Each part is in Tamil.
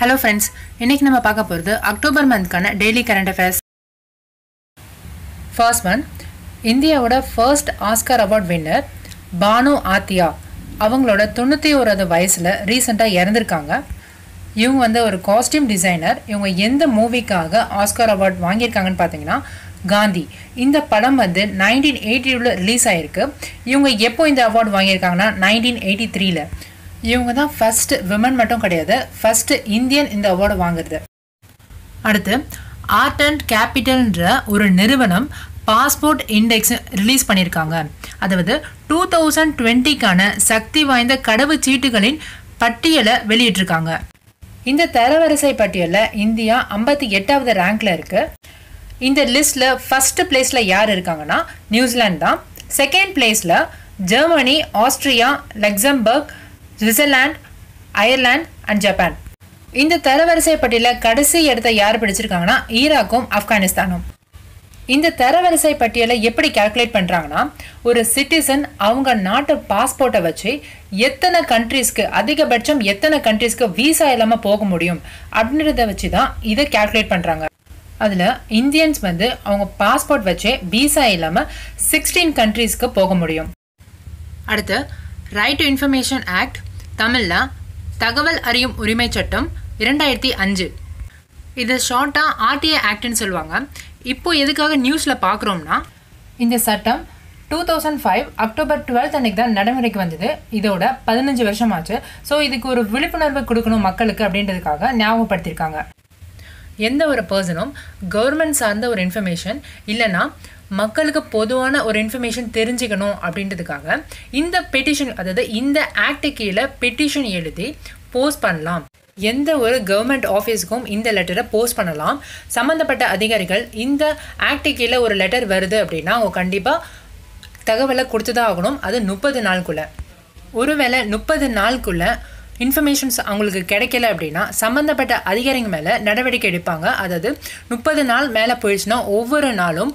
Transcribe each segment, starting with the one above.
ஹலோ ஃப்ரெண்ட்ஸ் இன்னைக்கு நம்ம பார்க்க போகிறது October மந்த்க்கான daily current affairs first one இந்தியாவோட first Oscar award winner Bhanu Athaiya. அவங்களோட தொண்ணூற்றி ஓராவது வயசில் ரீசெண்டாக இறந்துருக்காங்க. இவங்க வந்து ஒரு காஸ்டியூம் டிசைனர் இவங்க எந்த மூவிக்காக ஆஸ்கார் அவார்ட் வாங்கியிருக்காங்கன்னு பார்த்தீங்கன்னா காந்தி. இந்த படம் வந்து நைன்டீன் எயிட்டி டூவில் ரிலீஸ் ஆகிருக்கு இவங்க எப்போ இந்த அவார்டு வாங்கியிருக்காங்கன்னா நைன்டீன் எயிட்டி த்ரீல இவங்க தான் ஃபர்ஸ்ட் விமன் மட்டும் கிடையாது ஃபர்ஸ்ட் இந்தியன் இந்த அவார்டு வாங்குறது. அடுத்து ஆர்ட் அண்ட் கேபிட்டல்ன்ற ஒரு நிறுவனம் பாஸ்போர்ட் இண்டெக்ஸ் ரிலீஸ் பண்ணியிருக்காங்க. அதாவது டூ தௌசண்ட் டுவெண்ட்டிக்கான சக்தி வாய்ந்த கடவுச்சீட்டுகளின் பட்டியலை வெளியிட்டிருக்காங்க. இந்த தரவரிசை பட்டியலில் இந்தியா ஐம்பத்தி எட்டாவது ரேங்க்ல இருக்கு. இந்த லிஸ்ட்ல ஃபர்ஸ்ட் பிளேஸ்ல யார் இருக்காங்கன்னா நியூசிலாந்து தான். செகண்ட் பிளேஸ்ல Germany Austria Luxembourg Switzerland Ireland and Japan இந்த தரவரிசை பட்டியலில் கடைசி இடத்தை யார் பிடிச்சிருக்காங்கன்னா ஈராக்கும் ஆப்கானிஸ்தானும். இந்த தரவரிசை பட்டியலை எப்படி கால்குலேட் பண்ணுறாங்கன்னா ஒரு சிட்டிசன் அவங்க நாட்டு பாஸ்போர்ட்டை வச்சு எத்தனை கண்ட்ரீஸ்க்கு அதிகபட்சம் எத்தனை கண்ட்ரீஸ்க்கு வீசா இல்லாமல் போக முடியும் அப்படின்றத வச்சு தான் இதை கால்குலேட் பண்ணுறாங்க அதில் இந்தியன்ஸ் வந்து அவங்க பாஸ்போர்ட் வச்சே வீசா இல்லாமல் சிக்ஸ்டீன் கண்ட்ரீஸ்க்கு போக முடியும். அடுத்து ரைட் டு இன்ஃபர்மேஷன் ஆக்ட் தமிழில் தகவல் அறியும் உரிமை சட்டம் இரண்டாயிரத்தி அஞ்சு. இது ஷார்ட்டாக ஆர்டிஏ ஆக்ட்னு சொல்லுவாங்க. இப்போ எதுக்காக நியூஸில் பார்க்குறோம்னா இந்த சட்டம் two thousand five October twelfth அன்னைக்கு தான் நடைமுறைக்கு வந்தது. இதோட பதினஞ்சு வருஷம் ஆச்சு ஸோ இதுக்கு ஒரு விழிப்புணர்வு கொடுக்கணும் மக்களுக்கு அப்படின்றதுக்காக ஞாபகப்படுத்தியிருக்காங்க. எந்த ஒரு பர்சனும் கவர்மெண்ட் சார்ந்த ஒரு இன்ஃபர்மேஷன் இல்லைன்னா மக்களுக்கு பொதுவான ஒரு இன்ஃபர்மேஷன் தெரிஞ்சுக்கணும் அப்படின்றதுக்காக இந்த பெட்டிஷன் அதாவது இந்த ஆக்டு கீழே பெட்டிஷன் எழுதி போஸ்ட் பண்ணலாம். எந்த ஒரு கவர்மெண்ட் ஆஃபீஸுக்கும் இந்த லெட்டரை போஸ்ட் பண்ணலாம். சம்மந்தப்பட்ட அதிகாரிகள் இந்த ஆக்டு கீழே ஒரு லெட்டர் வருது அப்படின்னா அவங்க கண்டிப்பாக தகவலை கொடுத்து தான் ஆகணும். அது முப்பது நாளுக்குள்ளே. ஒருவேளை முப்பது நாளுக்குள்ளே இன்ஃபர்மேஷன்ஸ் அவங்களுக்கு கிடைக்கல அப்படின்னா சம்மந்தப்பட்ட அதிகாரிங்க மேலே நடவடிக்கை எடுப்பாங்க. அதாவது முப்பது நாள் மேலே போயிடுச்சுன்னா ஒவ்வொரு நாளும்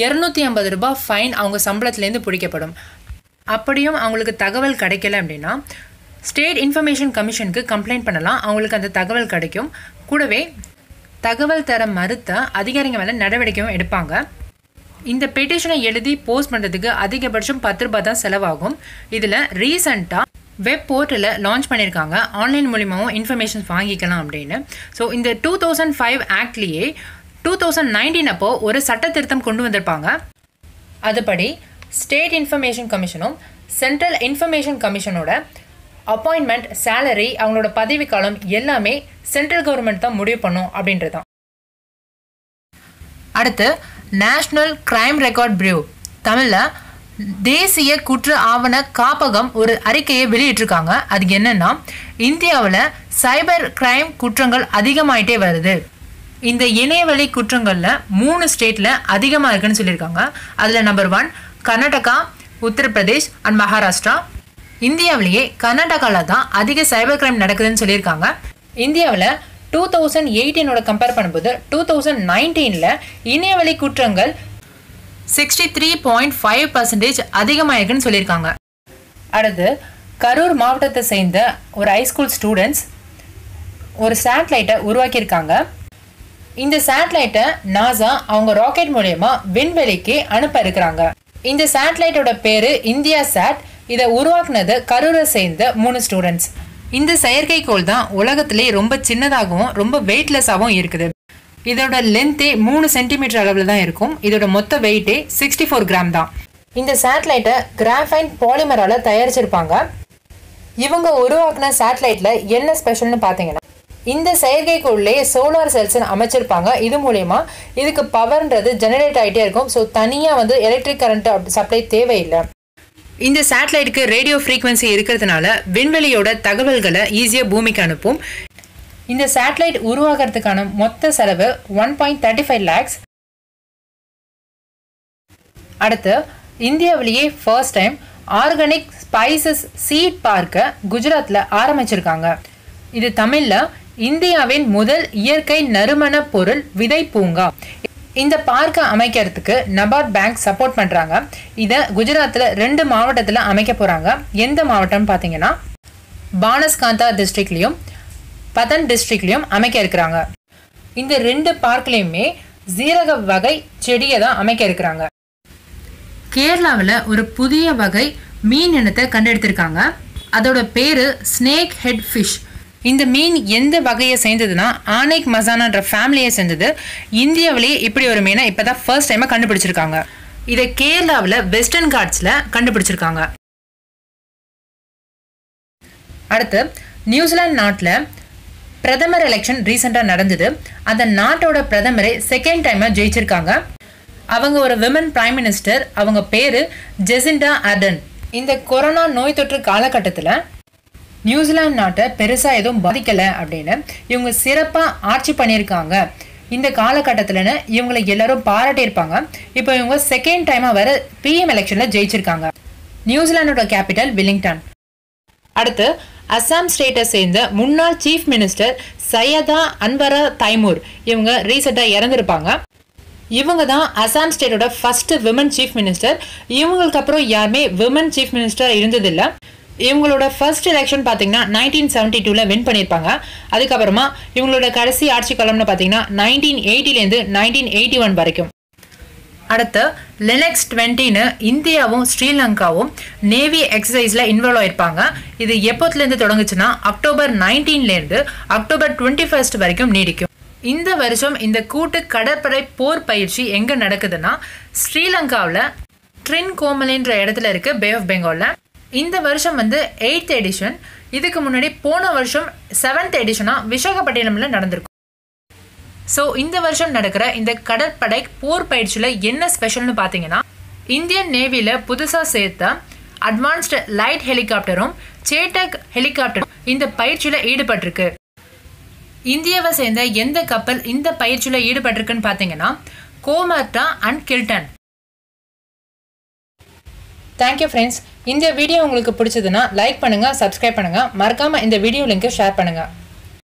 இரநூத்தி ஐம்பது ரூபாய் ஃபைன் அவங்க சம்பளத்துலேருந்து பிடிக்கப்படும். அப்படியும் அவங்களுக்கு தகவல் கிடைக்கல அப்படின்னா ஸ்டேட் இன்ஃபர்மேஷன் கமிஷனுக்கு கம்ப்ளைண்ட் பண்ணலாம். அவங்களுக்கு அந்த தகவல் கிடைக்கும். கூடவே தகவல் தர மறுத்த அதிகாரிங்க மேலே நடவடிக்கையும் எடுப்பாங்க. இந்த பெட்டிஷனை எழுதி போஸ்ட் பண்ணுறதுக்கு அதிகபட்சம் பத்து ரூபாய் தான் செலவாகும். இதில் ரீசண்டாக வெப் போர்ட்டலில் லான்ச் பண்ணியிருக்காங்க. ஆன்லைன் மூலிமாவும் இன்ஃபர்மேஷன்ஸ் வாங்கிக்கலாம் அப்படின்னு. ஸோ இந்த டூ தௌசண்ட் ஃபைவ் ஆக்ட்லேயே டூ தௌசண்ட் நைன்டீன் அப்போ ஒரு சட்ட திருத்தம் கொண்டு வந்திருப்பாங்க. அதுபடி ஸ்டேட் இன்ஃபர்மேஷன் கமிஷனும் சென்ட்ரல் இன்ஃபர்மேஷன் கமிஷனோட அப்பாயின்மெண்ட் சேலரி அவங்களோட பதவிக்காலம் எல்லாமே சென்ட்ரல் கவர்மெண்ட் தான் முடிவு பண்ணும் அப்படின்றது தான் அடுத்து நேஷ்னல் கிரைம் ரெக்கார்ட் ப்ரூ தமிழில் தேசிய குற்ற ஆவண காப்பகம் ஒரு அறிக்கையை வெளியிட்டிருக்காங்க. அது என்னன்னா இந்தியாவில் சைபர் கிரைம் குற்றங்கள் அதிகமாயிட்டே வருது. இந்த இணையவழி குற்றங்களில் மூணு ஸ்டேட்டில் அதிகமாக இருக்குன்னு சொல்லியிருக்காங்க. அதில் number one Karnataka Uttar Pradesh and Maharashtra. இந்தியாவிலேயே கர்நாடகாவில் தான் அதிக சைபர் கிரைம் நடக்குதுன்னு சொல்லியிருக்காங்க. இந்தியாவில் டூ தௌசண்ட் எயிட்டீனோட கம்பேர் பண்ணும்போது டூ தௌசண்ட் நைன்டீனில் இணையவழி குற்றங்கள் sixty three point five percentage அதிகமாயிருக்குன்னு சொல்லியிருக்காங்க. அடுத்து கரூர் மாவட்டத்தை சேர்ந்த ஒரு ஹைஸ்கூல் ஸ்டூடெண்ட்ஸ் ஒரு சேட்டலைட்டை உருவாக்கியிருக்காங்க. இந்த சேட்டலைட்டை நாசா அவங்க ராக்கெட் மூலயமா விண்வெளிக்கு அனுப்ப இருக்கிறாங்க இந்த சேட்டலைட்டோட பேரு இந்தியா சேட் இதை உருவாக்குனது கரூரை சேர்ந்த மூணு ஸ்டூடெண்ட்ஸ் இந்த செயற்கைக்கோள் தான் உலகத்திலே ரொம்ப சின்னதாகவும் ரொம்ப வெயிட்லெஸ்ஸாகவும் இருக்குது. இதோட லென்த்தே மூணு சென்டிமீட்டர் அளவில் தான் இருக்கும். இதோட மொத்த வெயிட்டே சிக்ஸ்டி ஃபோர் கிராம் தான். இந்த சேட்டலைட்டை கிராஃபைன் பாலிமரால் தயாரிச்சிருப்பாங்க. இவங்க உருவாக்குன சேட்டலைட்டில் என்ன ஸ்பெஷல்னு பார்த்தீங்கன்னா இந்த செயற்கைக்குள்ளே சோலார் செல்ஸ்னு அமைச்சிருப்பாங்க. இது மூலயமா இதுக்கு பவர்ன்றது ஜெனரேட் ஆகிட்டே இருக்கும். ஸோ தனியாக வந்து எலக்ட்ரிக் கரண்ட் சப்ளை தேவையில்லை. இந்த சேட்டலைட்டுக்கு ரேடியோ ஃப்ரீக்வன்சி இருக்கிறதுனால விண்வெளியோட தகவல்களை ஈஸியாக பூமிக்கு அனுப்பும். இந்த சேட்டலைட் உருவாகிறதுக்கான மொத்த செலவு one point thirty five lakhs அடுத்து இந்தியாவிலேயே first time organic spices seed பார்க்கை குஜராத்தில் ஆரம்பிச்சிருக்காங்க. இது தமிழில் இந்தியாவின் முதல் இயற்கை நறுமண பொருள் விதை பூங்கா. இந்த பார்க்கை அமைக்கிறதுக்கு நபார்ட் பேங்க் சப்போர்ட் பண்ணுறாங்க இதை குஜராத்தில் ரெண்டு மாவட்டத்தில் அமைக்க போகிறாங்க எந்த மாவட்டம்னு பார்த்தீங்கன்னா பானஸ்காந்தா டிஸ்ட்ரிக்ட்லேயும் பதன் டிஸ்ட்ரிக்ட்லையும் அமைக்க இருக்கிறாங்க. இந்த ரெண்டு பார்க்லையுமே ஜீரக வகை செடியை தான் அமைக்க இருக்கிறாங்க. கேரளாவில் ஒரு புதிய வகை மீன் இனத்தை கண்டெடுத்திருக்காங்க. அதோட பேரு ஸ்னேக் ஹெட் ஃபிஷ் இந்த மீன் எந்த வகையை சேர்ந்ததுன்னா ஆனைக் மசானான்ற ஃபேமிலியை சேர்ந்தது. இந்தியாவிலேயே இப்படி ஒரு மீனை இப்போ தான் ஃபர்ஸ்ட் டைமாக கண்டுபிடிச்சிருக்காங்க. இதை கேரளாவில் வெஸ்டர்ன் காட்ஸில் கண்டுபிடிச்சிருக்காங்க. அடுத்து நியூசிலாந்து நாட்டில் பிரதமர் எலெக்ஷன் ரீசெண்டாக நடந்தது. அந்த நாட்டோட பிரதமரை செகண்ட் டைமாக ஜெயிச்சிருக்காங்க. அவங்க ஒரு விமன் பிரைம் மினிஸ்டர் அவங்க பேர் ஜெசிண்டா அர்டன் இந்த கொரோனா நோய் தொற்று காலகட்டத்தில் நியூசிலாந்து நாட்டை பெருசாக எதுவும் பாதிக்கலை அப்படின்னு இவங்க சிறப்பாக ஆட்சி பண்ணியிருக்காங்க. இந்த காலகட்டத்தில்னு இவங்களை எல்லாரும் பாராட்டியிருப்பாங்க. இப்போ இவங்க செகண்ட் டைமாக வர பிஎம் எலெக்ஷனில் ஜெயிச்சிருக்காங்க. நியூசிலாண்டோட கேபிட்டல் வில்லிங்டன் அடுத்து அஸ்ஸாம் ஸ்டேட்டை சேர்ந்த முன்னாள் சீஃப் மினிஸ்டர் சையதா அன்வரா தைமூர் இவங்க ரீசெண்டாக இறந்துருப்பாங்க. இவங்க தான் அசாம் ஸ்டேட்டோட ஃபர்ஸ்ட் விமன் சீஃப் மினிஸ்டர் இவங்களுக்கு அப்புறம் யாருமே விமன் சீஃப் மினிஸ்டர் இருந்ததில்லை. இவங்களோட ஃபர்ஸ்ட் எலெக்ஷன் பார்த்தீங்கன்னா நைன்டீன் செவன்டி டூவில் வின் பண்ணியிருப்பாங்க அதுக்கப்புறமா இவங்களோட கடைசி ஆட்சி காலம்னு பார்த்தீங்கன்னா நைன்டீன் எயிட்டிலேருந்து நைன்டீன் எயிட்டி ஒன் வரைக்கும். அடுத்து லெனக்ஸ் டுவெண்ட்டின்னு இந்தியாவும் ஸ்ரீலங்காவும் நேவி எக்ஸசைஸில் இன்வால்வ் ஆயிருப்பாங்க. இது எப்போத்துலேருந்து தொடங்குச்சுன்னா அக்டோபர் நைன்டீன்லேருந்து அக்டோபர் டுவெண்ட்டி ஃபர்ஸ்ட் வரைக்கும் நீடிக்கும். இந்த வருஷம் இந்த கூட்டு கடற்படை போர் பயிற்சி எங்கே நடக்குதுன்னா ஸ்ரீலங்காவில் ட்ரின் கோமலின்ற இடத்துல இருக்குது பே ஆஃப் பெங்காலில் இந்த வருஷம் வந்து எயித் எடிஷன் இதுக்கு முன்னாடி போன வருஷம் செவன்த் எடிஷனாக விசாகப்பட்டினமில் நடந்திருக்கும். ஸோ இந்த வருஷம் நடக்கிற இந்த கடற்படை போர் பயிற்சியில் என்ன ஸ்பெஷல்னு பார்த்தீங்கன்னா இந்தியன் நேவியில் புதுசாக சேர்த்த அட்வான்ஸ்டு லைட் ஹெலிகாப்டரும் சேட்டக் ஹெலிகாப்டரும் இந்த பயிற்சியில் ஈடுபட்டிருக்கு. இந்தியாவை சேர்ந்த எந்த கப்பல் இந்த பயிற்சியில் ஈடுபட்டிருக்குன்னு பார்த்தீங்கன்னா கோமர்டா அண்ட் கில்டன் தேங்க்யூ ஃப்ரெண்ட்ஸ் இந்த வீடியோ உங்களுக்கு பிடிச்சதுன்னா லைக் பண்ணுங்கள் சப்ஸ்கிரைப் பண்ணுங்கள் மறக்காமல் இந்த வீடியோ லிங்க்கை ஷேர் பண்ணுங்கள்